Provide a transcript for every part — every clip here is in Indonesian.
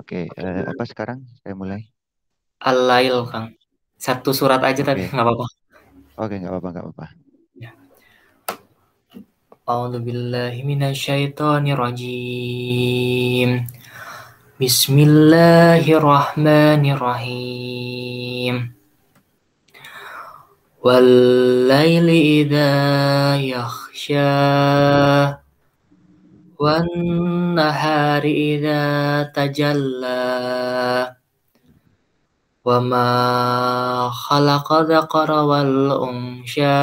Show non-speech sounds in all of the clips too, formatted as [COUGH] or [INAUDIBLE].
Oke, eh, okay, uh, apa sekarang? Saya mulai. Al-Lail, Kang. Satu surat aja okay. tadi, nggak apa-apa. Oke, okay, nggak apa-apa, nggak apa-apa. Ya. A'udzu. Bismillahirrahmanirrahim. Wal laili idza والنهار إذا تجلى وما خلق ذكر والأنثى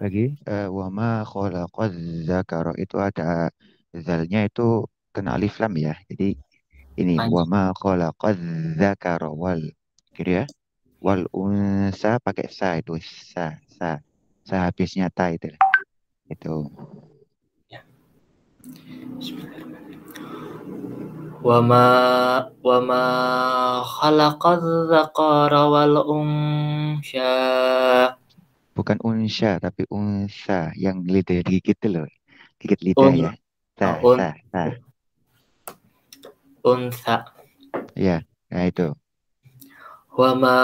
Lagi, eh, wama khalaqaz zakara itu ada zalnya itu kena alif lam ya. Jadi ini Panjang. wama khalaqaz zakara wal kira ya. Wal unsa pakai sa itu sa sa sa habisnya ta itu. Itu. Wama wama khalaqaz zakara wal unsha. Bukan unsha tapi unsa yang lidah digigit loh. Gigit lidah Un. ya. Ta, Un. ta, ta. Unsa. Ya, nah itu. Wama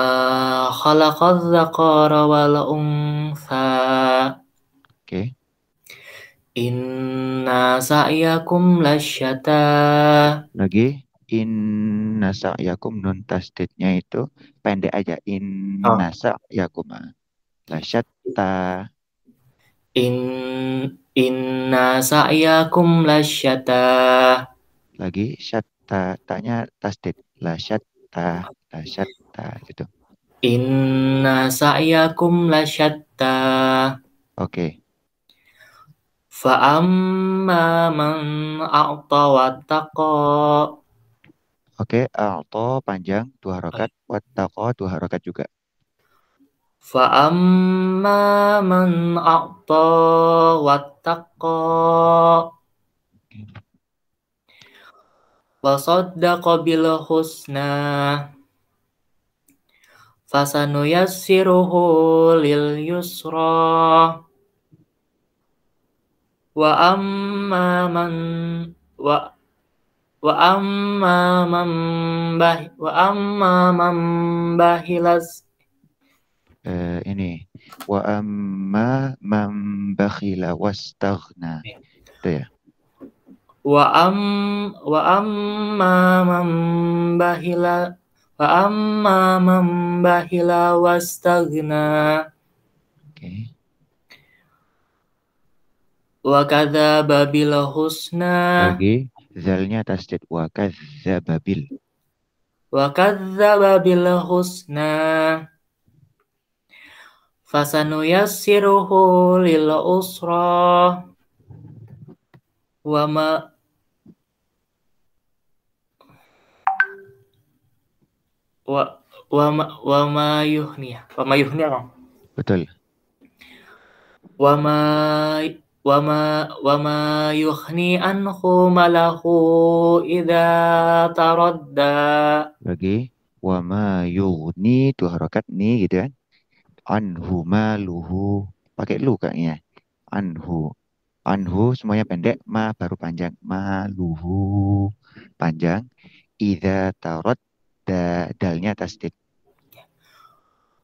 khalaqaz dhakara wal unsa. Oke. Okay. Inna sa'yakum lasyata. Lagi. Inna sa'yakum nun tasdidnya itu pendek aja. Inna oh. sa'yakum lasyata. In inna sa'yakum lasyata. Lagi syata. Tanya tasdid. Lasyata. Lasyata gitu. Inna sa'yakum lasyata. Oke. Okay. Fa'amma man a'ta wattaqa. Oke, okay, a'ta panjang dua harokat. Wa taqa, dua harokat juga. Fa'amma man a'ta wattaqa. Wasaddaqa bil husna. Fasanuyassiruhu lil yusra wa amma man wa wa amma man bah wa amma man bahilas. Uh, ini. Wa amma man bakhila wastaghna. Itu ya? Wa am wa amma man bahila wa amma man bahila wastaghna. Oke. okay wa kadzdzaba bil husna. Lagi zalnya tasdid wa kadzdzaba bil. Wa kadzdzaba bil husna. Fasanuyassiruhu lil usra. Wa ma wa wa ma wa ma yuhniya wa ma yuhniya betul. Wa ma wama wama yuhni anhu malahu ida taradda lagi wama yuhni tuh ni gitu kan? anhu maluhu pakai lu kayaknya. anhu anhu semuanya pendek ma baru panjang. maluhu panjang. idza taradda dalnya tasdid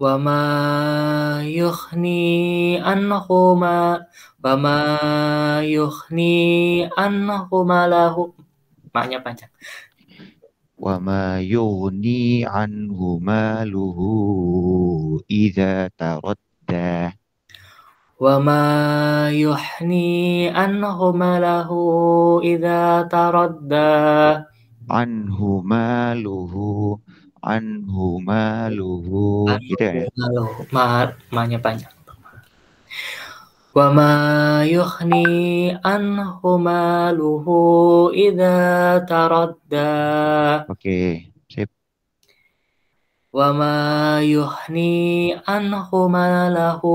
وما يخني عنه ما وما يخني عنه ما له maknya وما يغني عنه ماله إذا تردى. وما يحني عنه ماله إذا تردى. عنه ماله anhu maluhu gitu ya? Lalu ma ma-nya panjang. Wa ma yughni anhu maluhu idza taradda. Oke sip. Wa ma yughni anhu malahu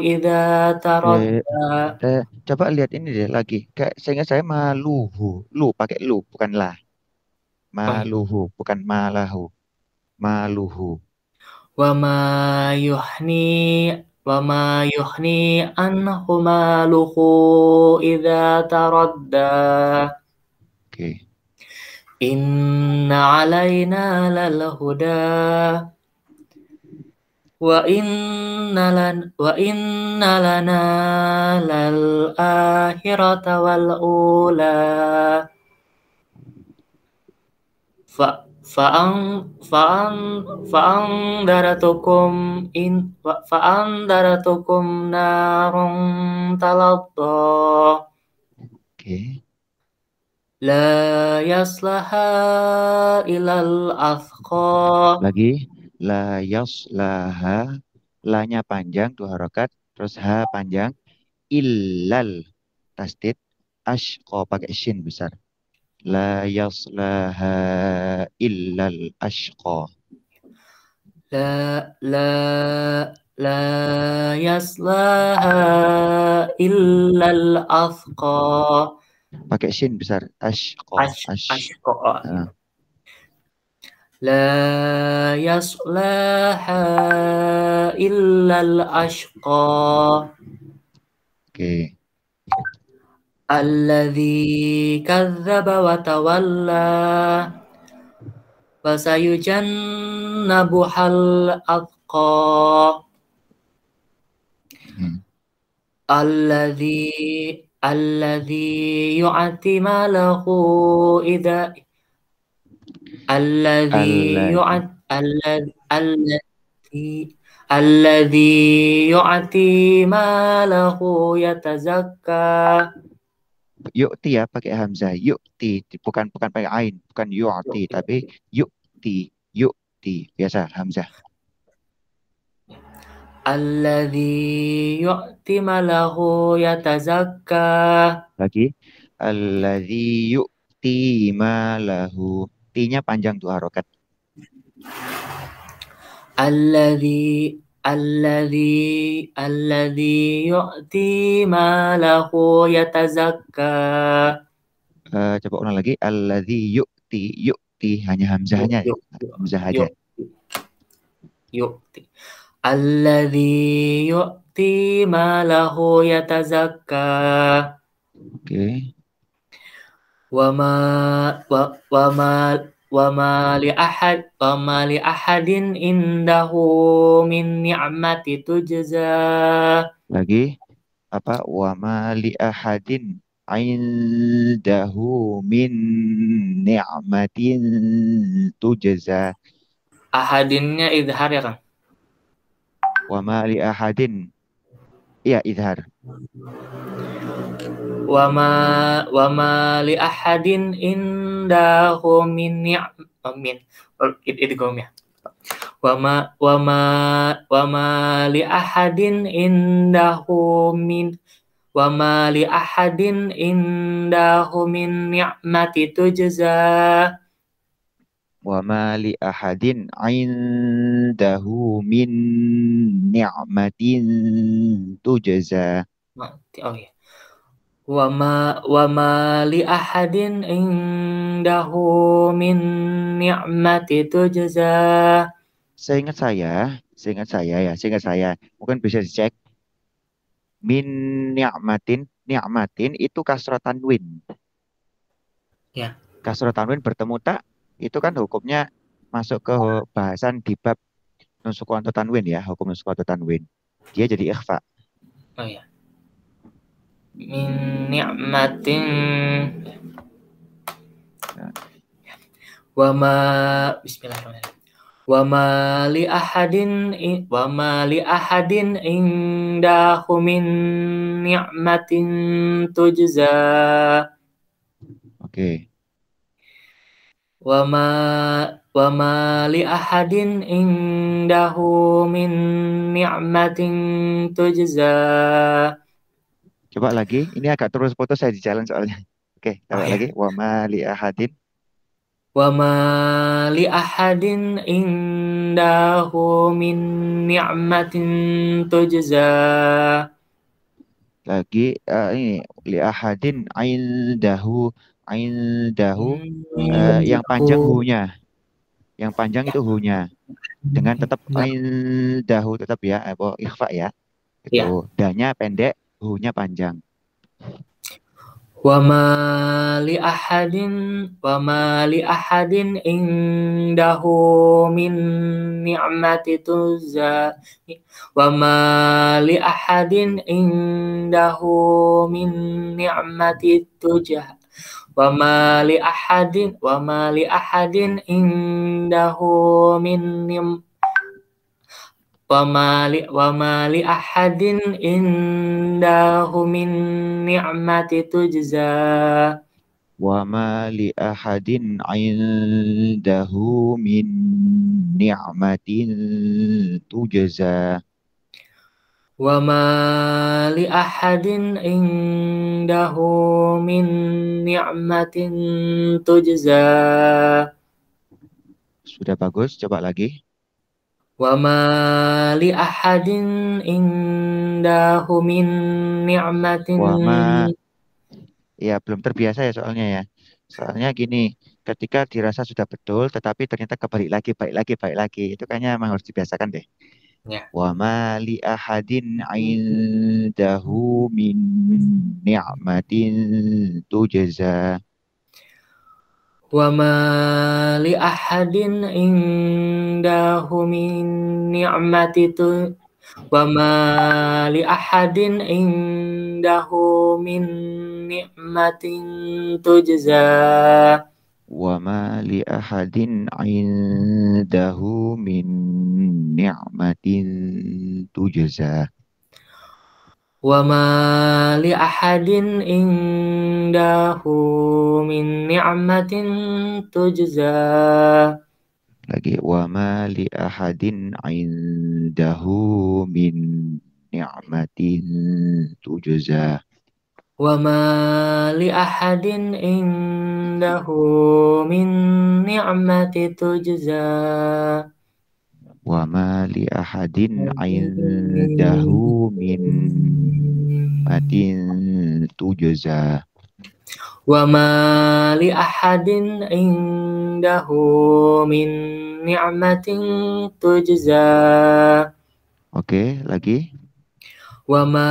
idza taradda. Eh, coba lihat ini deh lagi. Kayak seingat saya maluhu. Lu pakai lu bukan lah maluhu bukan malahu maluhu. Wa ma yughni wa ma yughni anhu maluhu idza taradda. Oke. Inna alaina lal huda wa inna lan wa inna lana lal akhirata wal ula fa fa'ang fa'ang fa'ang daratukum in fa'ang daratukum narung taladda Oke. Okay. La yaslaha ilal afqa. Lagi. La yaslaha. La-nya panjang, dua harokat. Terus ha panjang. Illal. Tasdid. Ashqa pakai shin besar. La yaslaha illal ashqa. La la la yaslaha illal afqa. Pakai shin besar. Ashqa. Ash, Ash. ashqa. Ah. La yaslaha illal ashqa. Oke. Alladhi kadzdzaba wa tawalla. Wa sayujannabuhal atqa. Hmm. Alladhi alladhi yu'ti malahu idza alladhi Alladhi. yu'at alladhi Yukti ya pakai hamzah. Yukti bukan bukan pakai ain, bukan yu'ti tapi yukti. Yukti biasa hamzah. alladhi yu'ti malahu yatazakka Lagi alladzi yu'ti malahu. T-nya panjang dua harokat. alladhi alladhi alladhi yu'ti malahu yatazakka Eh, coba ulang lagi. Alladzi yu'ti yu'ti hanya hamzahnya. Yuk, yuk, Hamzah aja. yu'ti alladhi yu'ti malahu yatazakka Oke. wa ma wa, wa ma wa ma li ahad wa ma li ahadin indahu min ni'mati tujza. Lagi apa? Wa ma li ahadin indahu min ni'matin tujza. Ahadinnya idhar ya kan wa ma li ahadin. Iya idhar wa ma wa ma li ahadin indahu min ni'min it idgham ya wa ma wa ma wa ma li ahadin indahu min wa ma li ahadin indahu min ni'mati tujza. Wa ma li ahadin indahu min ni'matin tujza. Oh ya wa ma wa ma li ahadin indahu min ni'mati tujza Seingat saya, seingat saya ya, seingat saya, mungkin bisa dicek. Min ni'matin, ni'matin itu kasroh tanwin. Ya. Kasroh tanwin bertemu tak, itu kan hukumnya masuk ke bahasan di bab nusukun atau tanwin ya, hukum nusukun atau tanwin. Dia jadi ikhfa. Oh ya. Min ni'matin wa ma bismillahirrahmanirrahim. Wa ma li ahadin wa ma li ahadin indahu min ni'matin tujza Oke. wa ma wa ma li ahadin indahu min ni'matin tujza Coba lagi, ini agak terus putus saya di jalan soalnya. Oke, coba Oh, ya. lagi. Wa ma li ahadin. wa ma li ahadin indahu min ni'matin tujza Lagi eh, ini li ahadin indahu indahu eh, yang panjang hu-nya. Yang panjang itu hu-nya. Dengan tetap Nah. indahu tetap ya, apa ikhfa ya. Ya. Itu. Danya pendek, hunya panjang. Wa ma li ahadin wa ma li ahadin indahu min ni'mati tuzza wa ma li ahadin indahu min ni'mati tuzza wa ma li ahadin wa ma li ahadin indahu min ni'mati وما لأحد عنده من نعمة تجزى وما لأحد عنده من نعمة تجزى وما لأحد عنده من نعمة تجزى Sudah bagus, coba lagi. Wa ma li ahadin indahu min ni'matin Wa ma ya belum terbiasa ya soalnya ya. Soalnya gini, ketika dirasa sudah betul tetapi ternyata kebalik lagi, balik lagi, balik lagi. Itu kayaknya memang harus dibiasakan deh. Ya. Wa ma li ahadin indahu min ni'matin tujza wa ma li ahadin indahu min ni'mati tu wa ma li ahadin indahu min ni'matin tujza. Wa ma li ahadin indahu min ni'matin tujza wa ma li ahadin indahu min ni'matin tujza. Lagi wa ma li ahadin indahu min ni'matin tujza. Wa ma li ahadin indahu min ni'mati tujza wa ma li ahadin indahu min matin tujza. Wa ma li ahadin indahu min ni'matin tujza. Oke okay, lagi? Wa ma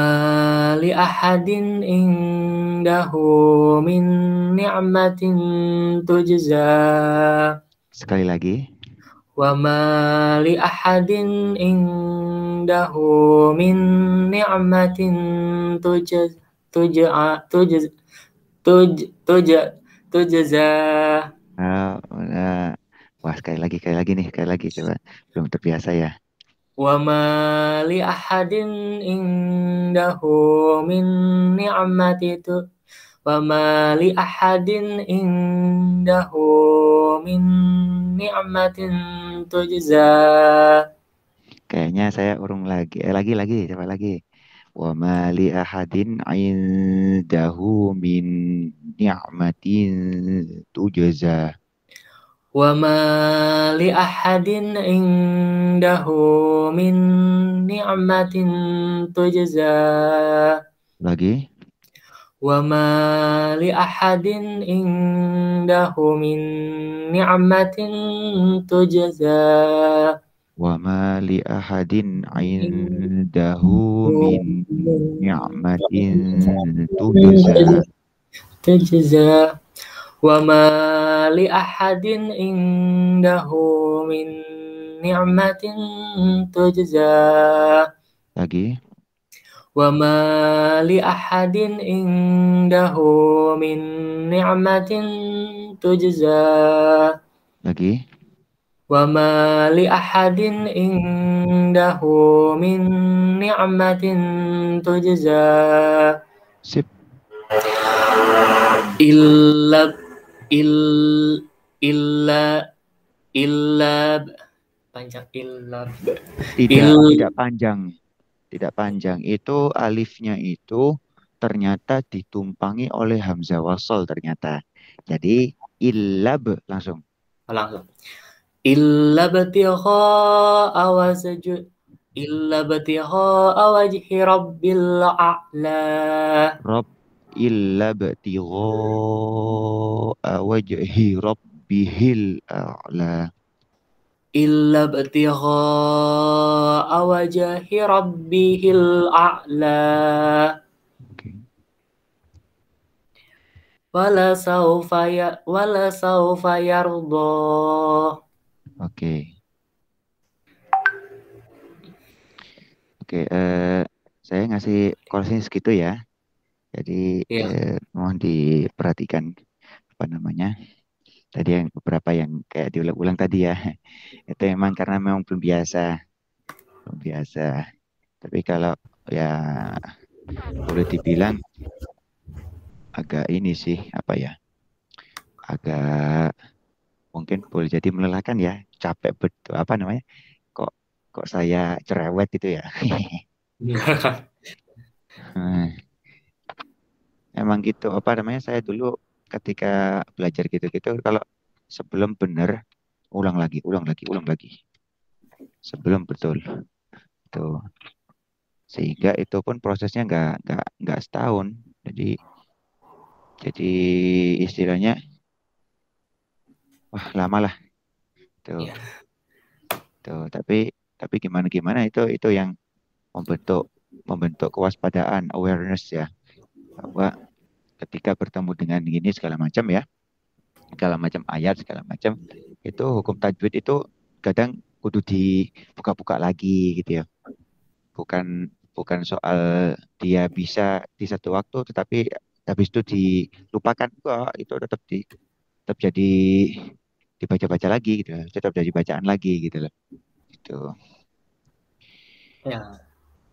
li ahadin indahu min ni'matin tujza. Sekali lagi wa ma li ahadin indahu min ni'matin tujaz tujza tujza tujza tujza nah, wah sekali lagi sekali lagi nih sekali lagi coba. Belum terbiasa ya. Wa ma li ahadin indahu min ni'mati wa ma li ahadin indahu min ni'matin tujza Kayaknya saya urung lagi. Eh, lagi, lagi, coba lagi. Wa ma li ahadin indahu min ni'matin tujza. wa ma li ahadin indahu min ni'matin tujza Lagi وما لأحد عنده من نعمة تجزى Wa ma li ahadin indahu min ni'matin tujza. تجزى وما لأحد عنده من نعمة تجزى Lagi. wa ma li ahadin indahu min ni'matin tujza. Lagi. Wa ma li ahadin indahu min ni'matin tujza. Sip. Illa il illa illa panjang illa. Tidak il, tidak panjang tidak panjang itu alifnya itu ternyata ditumpangi oleh hamzah wasol ternyata. Jadi illab langsung. Langsung. Illa batigha awasaju illa batigha awajhi rabbil a'la. Rabb illa batigha awajhi rabbihil a'la illa batiha wajahi rabbihil a'la. Okay. wala saufa ya wala saufa yarda. Oke. Oke eh, saya ngasih porsi segitu ya. Jadi iya. eh, mohon diperhatikan apa namanya Tadi yang beberapa yang kayak diulang-ulang tadi ya. [LAUGHS] Itu memang karena memang belum biasa. Belum biasa. Tapi kalau ya boleh dibilang agak ini sih apa ya? Agak mungkin boleh jadi melelahkan ya. Capek betul apa namanya? Kok kok saya cerewet gitu ya. Hmm. [LAUGHS] [LAUGHS] Emang gitu apa namanya saya dulu ketika belajar gitu-gitu kalau sebelum benar ulang lagi, ulang lagi, ulang lagi. Sebelum betul. Tuh. Sehingga itu pun prosesnya nggak nggak nggak setahun. Jadi jadi istilahnya wah lama lah. Tuh. Iya. Tuh, tapi tapi gimana gimana itu itu yang membentuk membentuk kewaspadaan, awareness ya. Bahwa ketika bertemu dengan gini segala macam ya, segala macam ayat, segala macam, itu hukum tajwid itu kadang kudu dibuka-buka lagi gitu ya. Bukan bukan soal dia bisa di satu waktu tetapi habis itu dilupakan kok itu tetap di tetap jadi dibaca-baca lagi gitu tetap jadi bacaan lagi gitu loh gitu Ya.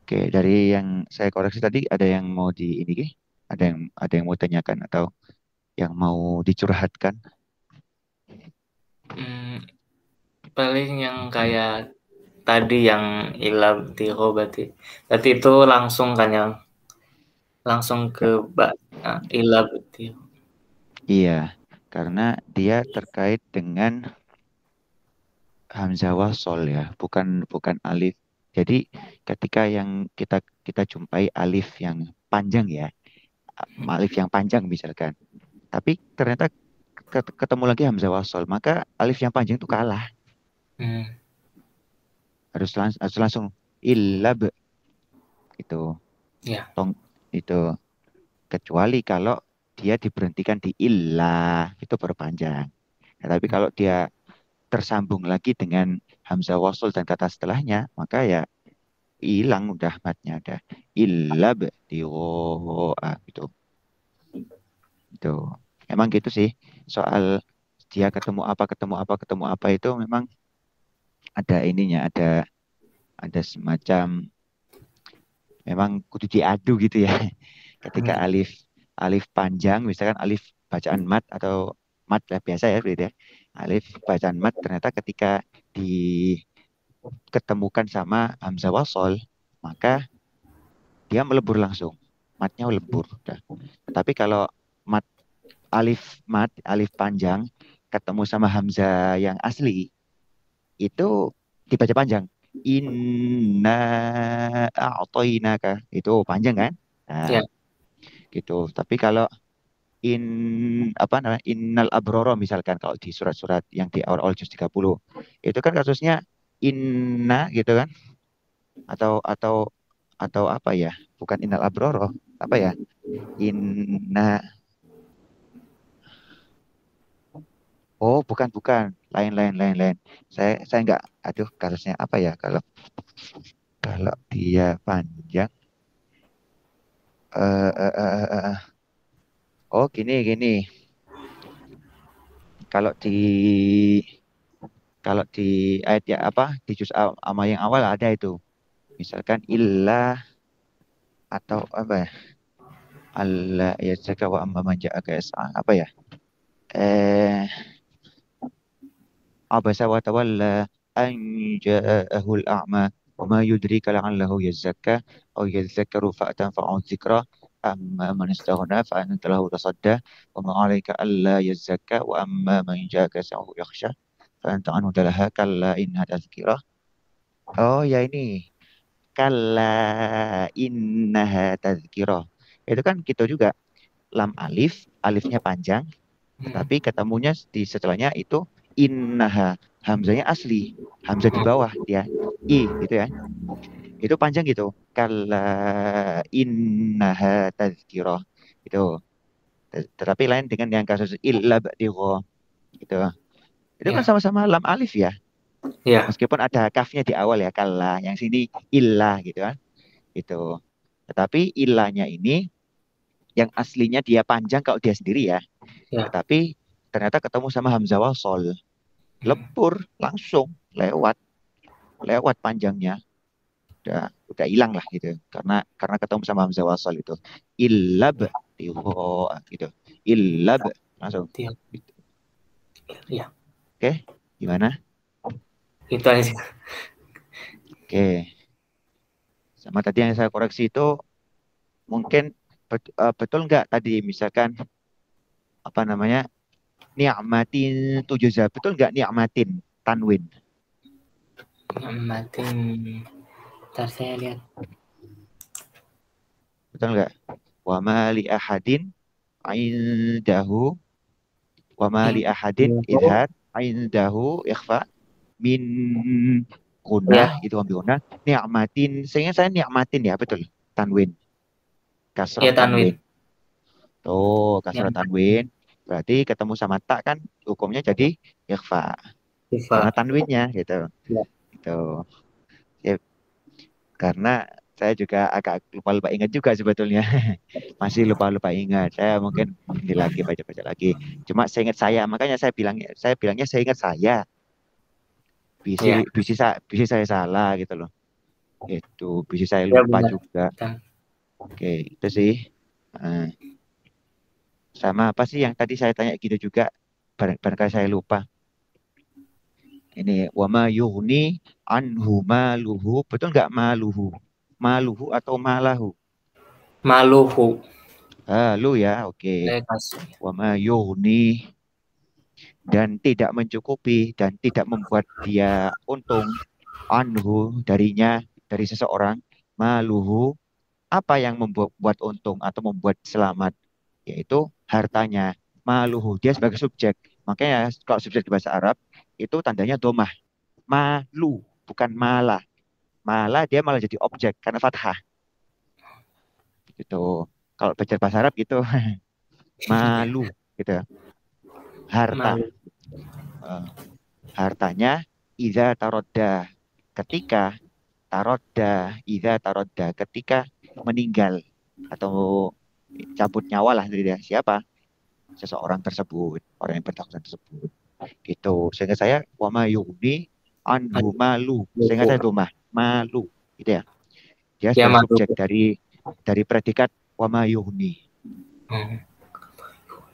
Oke, dari yang saya koreksi tadi ada yang mau di ini Ki? Ada yang ada yang mau tanyakan atau yang mau dicurhatkan? Hmm, paling yang kayak tadi yang ilab tiro berarti. Berarti itu langsung kan yang langsung ke ba, uh, ilab tiro. Iya, karena dia terkait dengan hamzah wasol ya, bukan bukan alif. Jadi ketika yang kita kita jumpai alif yang panjang ya, alif yang panjang misalkan, tapi ternyata ketemu lagi hamzah wasol, maka alif yang panjang itu kalah. Hmm. Harus, lang harus langsung ilab itu. Ya. Tong itu kecuali kalau dia diberhentikan di illah itu berpanjang. Nah, tapi Hmm. kalau dia tersambung lagi dengan hamzah wasol dan kata setelahnya, maka ya hilang udah matnya udah ilab di ah, gitu. Itu. Emang gitu sih soal dia ketemu apa ketemu apa ketemu apa itu memang ada ininya ada ada semacam memang kudu diadu gitu ya [LAUGHS] ketika Hmm. alif alif panjang misalkan alif bacaan mat atau mat lah biasa ya gitu ya alif bacaan mat ternyata ketika diketemukan sama hamzah wasol maka dia melebur langsung. Matnya melebur udah. Tapi kalau mat alif mat alif panjang ketemu sama hamzah yang asli itu dibaca panjang. Inna a'tainaka. Itu panjang kan? Nah, Ya. gitu. Tapi kalau in apa namanya innal abroro misalkan kalau di surat-surat yang di awal-awal juz 30 itu kan kasusnya inna gitu kan? Atau atau atau apa ya? Bukan innal abroro apa ya? Inna. Oh bukan bukan. Lain lain lain lain. Saya saya nggak aduh kasusnya apa ya? Kalau kalau dia panjang. Uh, uh, uh, uh, uh. oh gini gini. Kalau di kalau di ayat ya apa di juz ama yang awal ada itu. Misalkan illah atau apa ya? Allah ya zaka wa amma man ja'aka apa ya? Eh abasa wa tawalla an al-a'ma wa ma yudrika la'allahu yazakka aw yadhakkaru fa tanfa'u dhikra amma man istaghna fa anta lahu tasadda wa ma 'alayka alla yazakka wa amma man ja'aka sa'u yakhsha fa anta anhu talaha kalla inna tadhkira oh ya ini kalla innaha tadhkira itu kan gitu juga. Lam alif alifnya panjang tetapi ketemunya di setelahnya itu innaha hamzanya asli hamzah di bawah dia i gitu ya. Itu panjang gitu. Kalla innaha tazkirah. Itu. Tetapi lain dengan yang kasus illa ba'digho. Gitu. Itu kan Ya. sama-sama lam alif ya. Ya. Meskipun ada kafnya di awal ya kalla, yang sini illa gitu kan. Itu. Tetapi illanya ini yang aslinya dia panjang kalau dia sendiri ya. Ya. Tetapi ternyata ketemu sama hamzah wasol. Lebur langsung lewat. Lewat panjangnya. Udah udah hilang lah gitu. Karena karena ketemu sama hamzah wasol itu. Illab gitu. Illab langsung. Gitu. Ya. Oke, gimana? Itu aja. Oke. Sama tadi yang saya koreksi itu mungkin bet- eh, betul nggak tadi misalkan apa namanya ni'matin tujuza betul nggak ni'matin tanwin Ni'matin. Ntar saya lihat. betul nggak wa ma li ahadin indahu wa ma li ahadin idhar indahu ikhfa min gunnah itu ambil gunnah ni'matin sehingga saya ni'matin ya betul tanwin kasrah Ya, tanwin. Tuh, kasrah Ya. tanwin. Berarti ketemu sama tak kan hukumnya jadi ikhfa. Karena Ifa. tanwinnya gitu. Ya. Gitu. Sip. Karena saya juga agak lupa-lupa ingat juga sebetulnya. [LAUGHS] Masih lupa-lupa ingat. Saya mungkin ini lagi baca-baca lagi. Cuma saya ingat saya, makanya saya bilangnya saya bilangnya saya ingat saya. Bisa Ya. bisa saya bisa saya salah gitu loh. Itu bisa saya Ya, lupa benar. juga. Dan- Oke, itu sih. Sama apa sih yang tadi saya tanya gitu juga barang- barangkali saya lupa. Ini wama yughni anhu maluhu. Betul nggak maluhu? Maluhu atau malahu? Maluhu. Ah, lu ya, oke. Kasih. Wama yughni dan tidak mencukupi dan tidak membuat dia untung anhu darinya dari seseorang maluhu apa yang membuat buat untung atau membuat selamat yaitu hartanya maluhu dia sebagai subjek makanya kalau subjek di bahasa Arab itu tandanya domah malu bukan malah malah dia malah jadi objek karena fathah. Gitu. Kalau baca bahasa Arab gitu. [LAUGHS] Malu gitu. Harta. Malu. Eh, hartanya iza tarodda ketika tarodda iza tarodda ketika meninggal atau cabut nyawa lah dari dia. Siapa? Seseorang tersebut orang yang berdosa tersebut. Gitu. Sehingga saya wama yugni anhu malu. Sehingga saya domah malu gitu ya dia Ya, sebagai malu. subjek dari dari predikat wama yugni Hmm.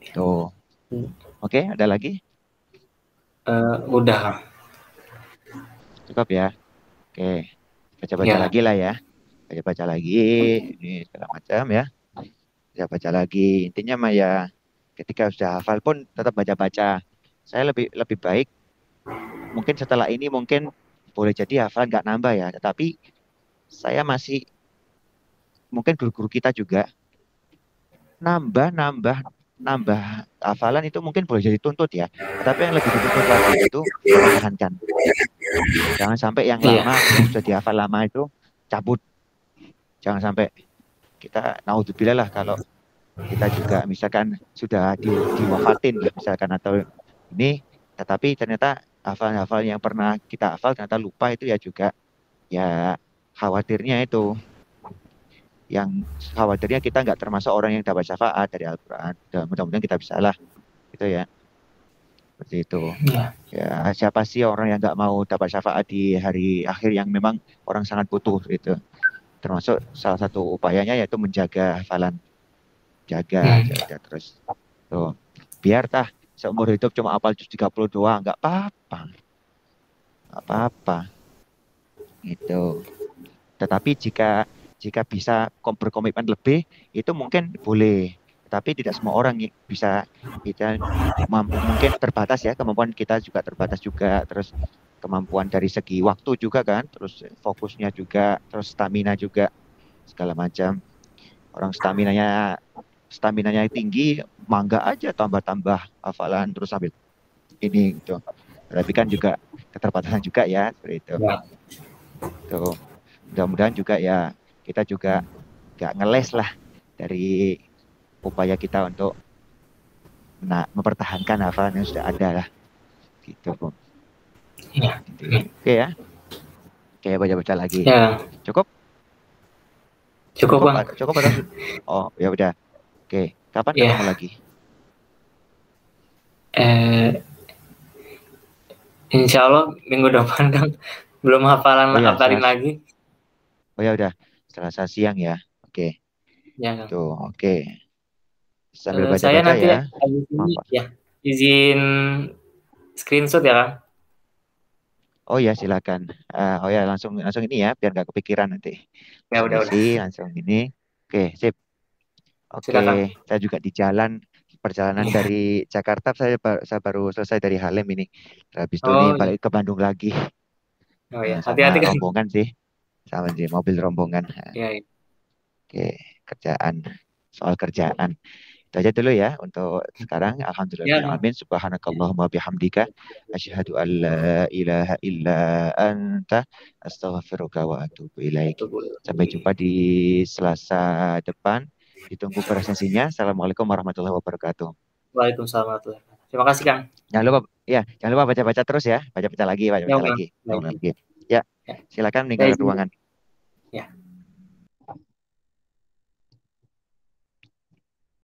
tuh Hmm. oke ada lagi Eh, udah. Cukup ya. Oke. Baca-baca Ya. lagi lah ya. Baca-baca lagi. Ini segala macam ya. Baca-baca lagi. Intinya mah ya ketika sudah hafal pun tetap baca-baca. Saya lebih lebih baik mungkin setelah ini mungkin boleh jadi hafal nggak nambah ya. Tetapi saya masih mungkin guru-guru kita juga nambah nambah nambah hafalan itu mungkin boleh jadi tuntut ya. Tapi yang lebih dituntut lagi itu mempertahankan. Jangan sampai yang Iya. lama yang sudah dihafal lama itu cabut. Jangan sampai kita naudzubillah lah kalau kita juga misalkan sudah di, diwafatin misalkan atau ini tetapi ternyata hafal-hafal yang pernah kita hafal ternyata lupa itu ya juga. Ya khawatirnya itu. Yang khawatirnya kita nggak termasuk orang yang dapat syafaat dari Al-Quran. Dan mudah-mudahan kita bisa lah gitu ya. Seperti itu. Ya. ya siapa sih orang yang nggak mau dapat syafaat di hari akhir yang memang orang sangat butuh gitu. Termasuk salah satu upayanya yaitu menjaga hafalan. Jaga Hmm. jaga terus. Tuh biar tah seumur hidup cuma apal juz 30 doang nggak apa-apa. Nggak apa-apa. Gitu. Tetapi jika jika bisa kom- berkomitmen lebih itu mungkin boleh. Tapi tidak semua orang bisa kita mampu. Mungkin terbatas ya kemampuan kita juga terbatas juga. Terus kemampuan dari segi waktu juga kan terus fokusnya juga terus stamina juga segala macam. Orang staminanya tinggi mangga aja tambah-tambah hafalan terus sambil ini gitu tapi kan juga keterbatasan juga ya seperti itu Ya. Tuh. mudah-mudahan juga ya kita juga nggak ngeles lah dari upaya kita untuk nah, mempertahankan hafalan yang sudah ada lah. Gitu, Bu. Ya. Oke ya. Oke, baca-baca lagi. Ya. Cukup? Cukup, Bang. Cukup atau Oh, ya udah. Oke, kapan Ya. ketemu lagi? Eh, insya Allah minggu depan kan belum hafalan Oh hafalin Selasa. lagi. Oh ya udah, Selasa siang ya. Oke. Ya. Tuh, oke. Sambil Eh, saya baca-baca nanti ya. habis ini ya izin screenshot ya, Kang. Oh ya, silakan. Eh, oh ya, langsung langsung ini ya, biar nggak kepikiran nanti. Ya udah udah. Permisi, langsung ini. Oke, sip. Oke, Silakan. saya juga di jalan perjalanan Iya. dari Jakarta saya baru, saya baru selesai dari Halim ini. Habis itu Oh, nih iya. balik ke Bandung lagi. Oh ya, hati-hati kan. rombongan sih. Sama sih, mobil rombongan. Nah, Ya, ya. Oke, kerjaan. Soal kerjaan. Itu aja dulu ya untuk sekarang. Alhamdulillah. Ya. Amin. Subhanakallahumma bihamdika. Asyhadu an la ilaha illa anta. Astaghfiruka wa atubu ilaik. Sampai jumpa di Selasa depan. Ditunggu presensinya. Assalamualaikum warahmatullahi wabarakatuh. Waalaikumsalam warahmatullahi wabarakatuh. Terima kasih, Kang. Jangan lupa, ya, jangan lupa baca-baca terus ya. Baca-baca lagi, baca-baca Ya, lagi. Baik. lagi. Ya, Ya. silakan meninggalkan ruangan. Ya.